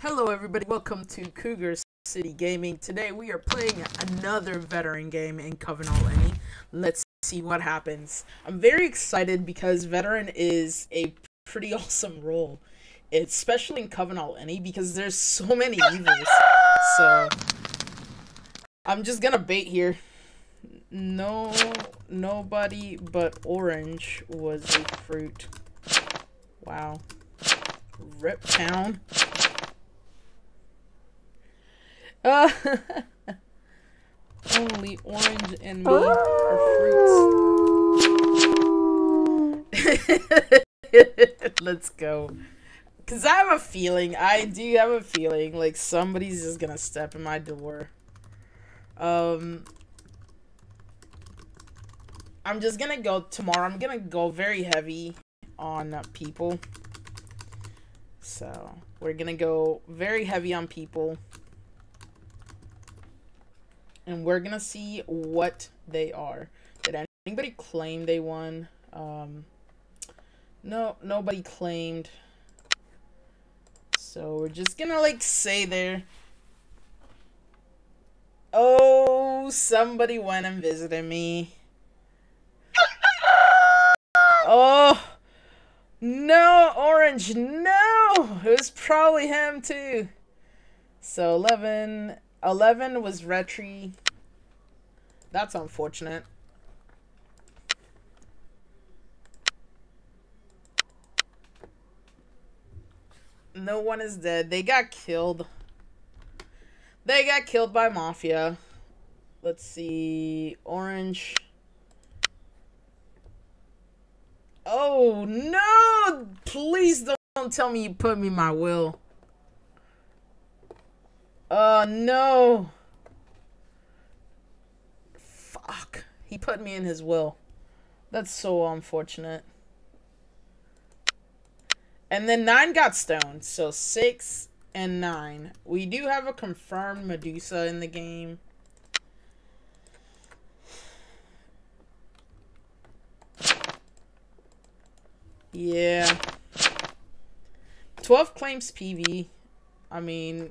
Hello everybody, welcome to Cougar City Gaming. Today we are playing another veteran game in Coven All Any. Let's see what happens. I'm very excited because veteran is a pretty awesome role. Especially in Coven All Any because there's so many evils. So I'm just gonna bait here. No nobody but orange was a fruit. Wow. Rip town. Only orange and me are fruits. Let's go. Cause I have a feeling, I do have a feeling, like somebody's just gonna step in my door. Um, I'm just gonna go tomorrow. I'm gonna go very heavy on people. So we're gonna go very heavy on people and we're gonna see what they are. Did anybody claim they won? Um, no, nobody claimed. So we're just gonna like say there. Oh, somebody went and visited me. Oh, no, Orange, no! It was probably him too. So 11, 11 was Retri. That's unfortunate. No one is dead. They got killed. They got killed by Mafia. Let's see. Orange. Oh, no! Please don't tell me you put me my will. Oh, no. Fuck. He put me in his will. That's so unfortunate. And then 9 got stoned. So 6 and 9. We do have a confirmed Medusa in the game. Yeah. 12 claims PV. I mean,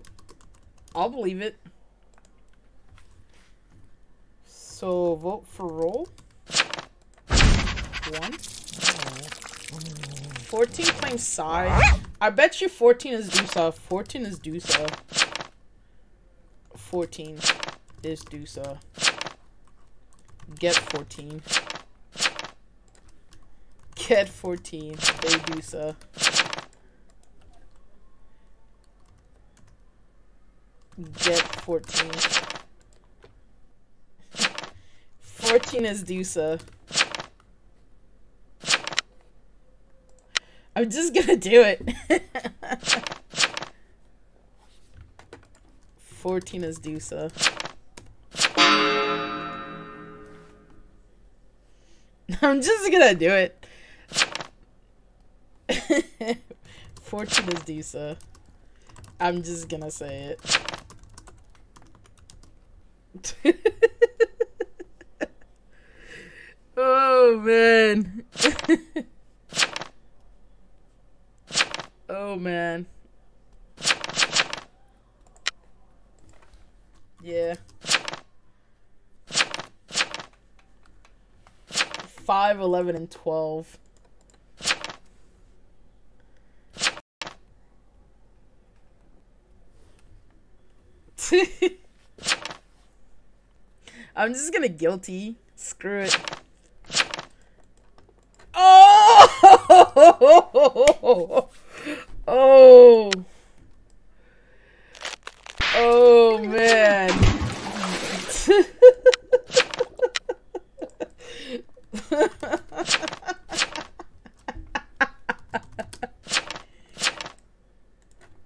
I'll believe it. So vote for roll. One. 14 claims Psy. I bet you 14 is Dusa. 14 is Dusa. 14 is Dusa. Get 14. Get 14. They Dusa. Get 14. 14 is Dusa. I'm just gonna do it. 14 is Dusa. I'm just gonna do it. 14 is Dusa. I'm just gonna say it. oh man. oh man. Yeah. Five, eleven, and twelve. I'm just gonna guilty. Screw it. Oh! Oh! Oh, man.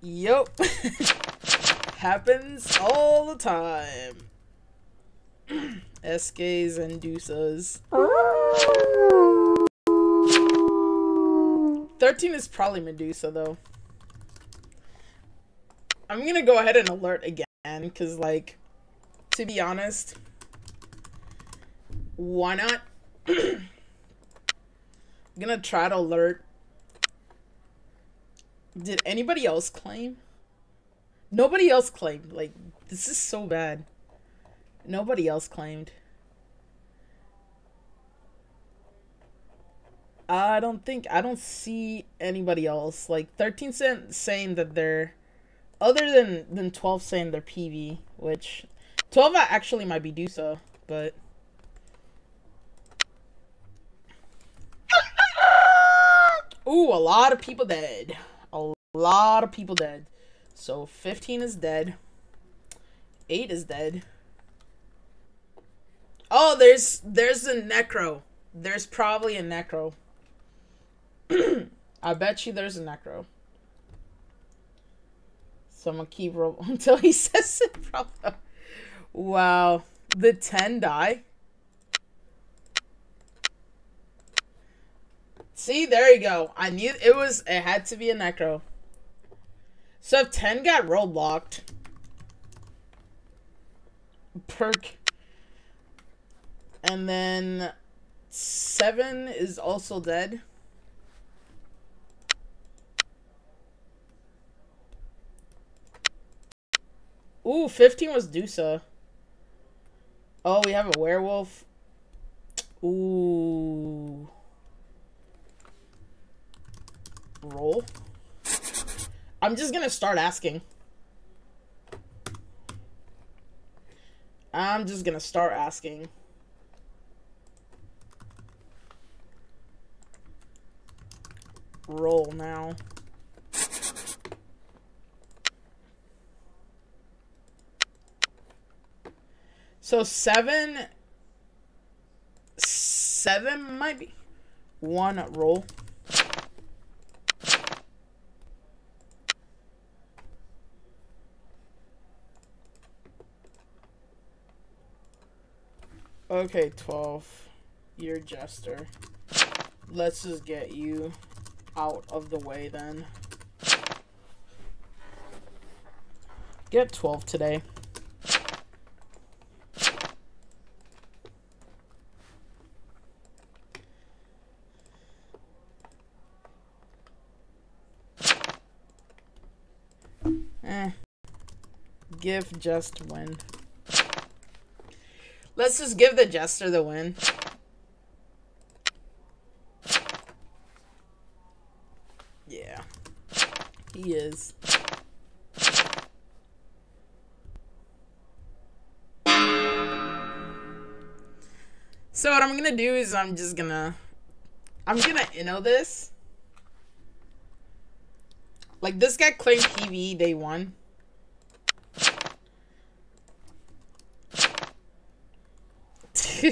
yup. Happens all the time. SKs and Dusas. 13 is probably Medusa, though. I'm gonna go ahead and alert again, because, like, to be honest, why not? I'm gonna try to alert. Did anybody else claim? Nobody else claimed. Like, this is so bad. Nobody else claimed. I don't think I don't see anybody else. Like 13 cent saying that they're other than than 12 saying they're PV, which 12 actually might be Dusa, but Ooh, a lot of people dead. A lot of people dead. So 15 is dead. 8 is dead. Oh, there's there's a necro. There's probably a necro. I bet you there's a necro. So I'm gonna keep roll until he says it. Wow. The 10 die? See, there you go. I knew it was, it had to be a necro. So if 10 got roadblocked, perk, and then 7 is also dead. Ooh, 15 was Dusa. Oh, we have a werewolf. Ooh. Roll. I'm just gonna start asking. I'm just gonna start asking. Roll now. So seven, seven might be one roll. Okay, 12. You're Jester. Let's just get you out of the way then. Get 12 today. Give just win. Let's just give the Jester the win. Yeah. He is. So what I'm gonna do is I'm just gonna I'm gonna inno this. Like this guy claimed PV day one.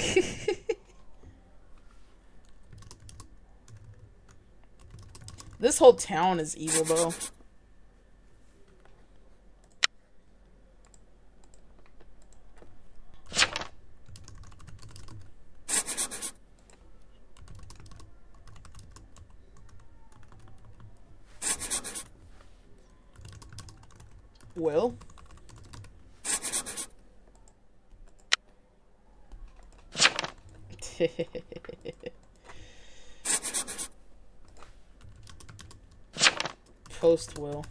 this whole town is evil, though. Will? Post will.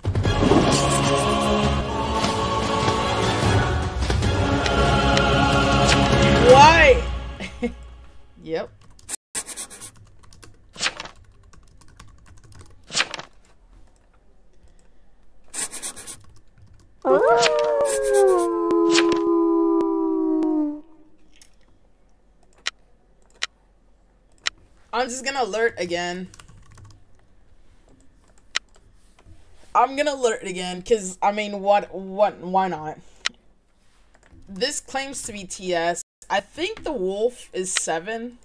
Why? yep. Ah. I'm just gonna alert again. I'm gonna alert again, cause I mean, what, what, why not? This claims to be TS. I think the wolf is seven.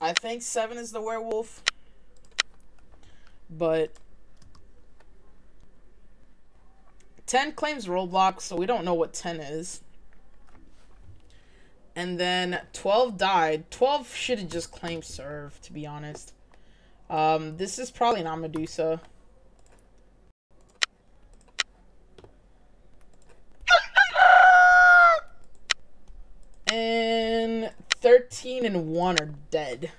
I think seven is the werewolf. But 10 claims roadblock, so we don't know what 10 is. And then 12 died. 12 should have just claimed serve, to be honest. Um, this is probably not Medusa. and 13 and 1 are dead.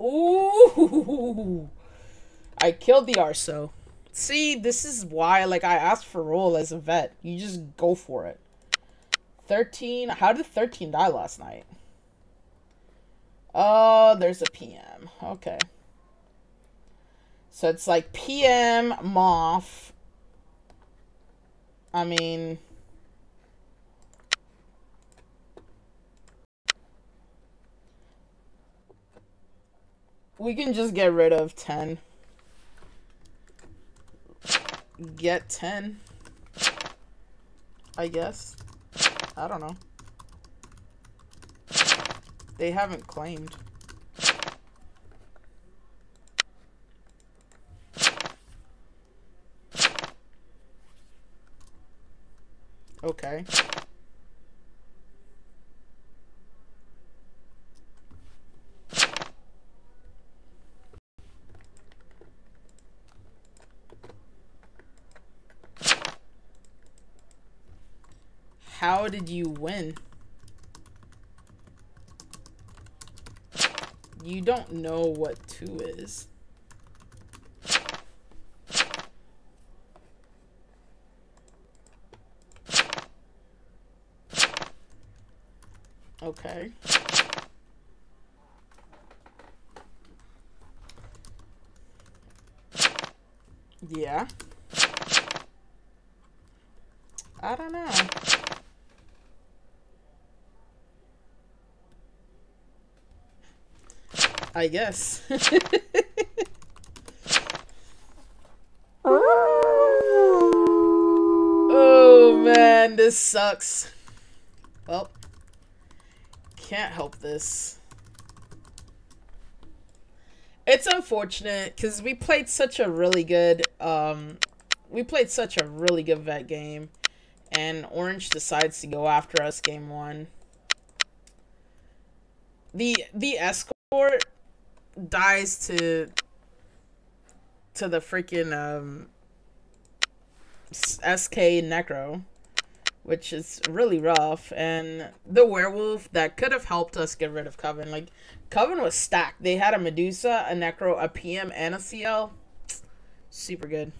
Ooh. I killed the Arso. See, this is why, like, I asked for roll as a vet. You just go for it. 13. How did 13 die last night? Oh, there's a PM. Okay. So it's like PM, Moth. I mean... We can just get rid of 10 get 10. I guess. I don't know. They haven't claimed. Okay. How did you win? You don't know what 2 is. Okay. Yeah. I don't know. I guess. oh man, this sucks. Well, can't help this. It's unfortunate because we played such a really good, um, we played such a really good vet game, and Orange decides to go after us game one. The the escort dies to to the freaking um SK Necro, which is really rough, and the werewolf that could have helped us get rid of Coven. Like Coven was stacked. They had a Medusa, a Necro, a PM, and a CL. Super good.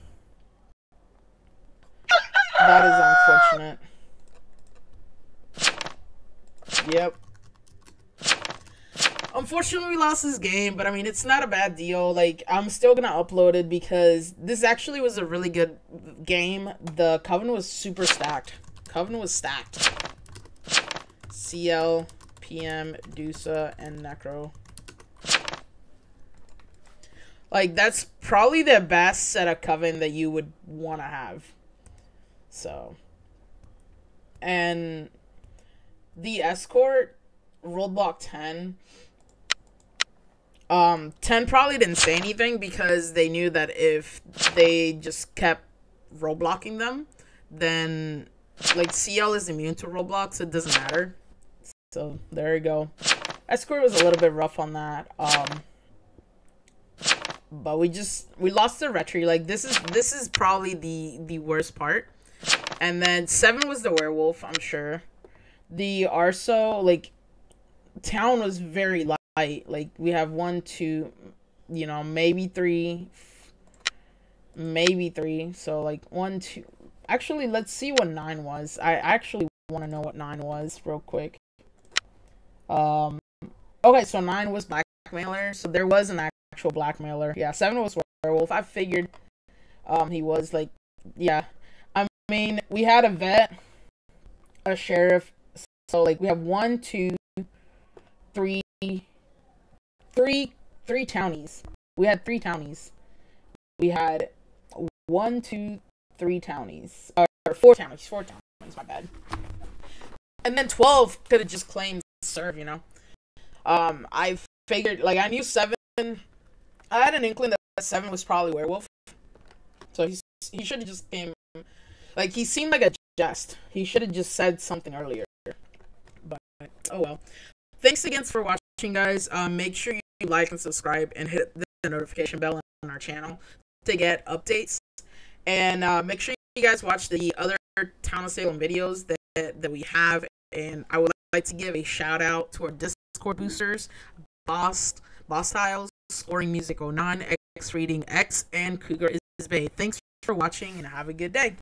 That is unfortunate. Yep. Unfortunately, we lost this game, but I mean, it's not a bad deal. Like, I'm still gonna upload it because this actually was a really good game. The Coven was super stacked. Coven was stacked. CL, PM, Dusa, and Necro. Like, that's probably the best set of Coven that you would want to have. So. And the Escort, Roadblock 10 um, 10 probably didn't say anything because they knew that if they just kept roadblocking them, then like CL is immune to roadblocks, it doesn't matter. So there you go. Escort was a little bit rough on that. Um, but we just we lost the Retri. Like this is this is probably the the worst part. And then seven was the werewolf, I'm sure. The Arso like town was very light Like we have one, two, you know, maybe three, maybe three. So like one, two. Actually, let's see what nine was. I actually want to know what nine was real quick. Um. Okay, so nine was blackmailer. So there was an actual blackmailer. Yeah, seven was werewolf. I figured. Um, he was like, yeah. I mean, we had a vet, a sheriff. So like we have one, two, three, three three townies. We had three townies. We had one, two, three townies. Or four townies. Four townies, my bad. And then 12 could have just claimed serve, you know? Um, I figured, like, I knew 7. I had an inkling that 7 was probably werewolf. So he's, he should have just came. Like, he seemed like a jest. He should have just said something earlier. But, oh well. Thanks again for watching, guys. Um, make sure you like and subscribe and hit the notification bell on our channel to get updates. And uh, make sure you guys watch the other Town of Salem videos that, that we have. And I would like to give a shout out to our Discord boosters, Boss, Boss Tiles, Scoring Music 09, X Reading X, and Cougar is Bay. Thanks for watching and have a good day.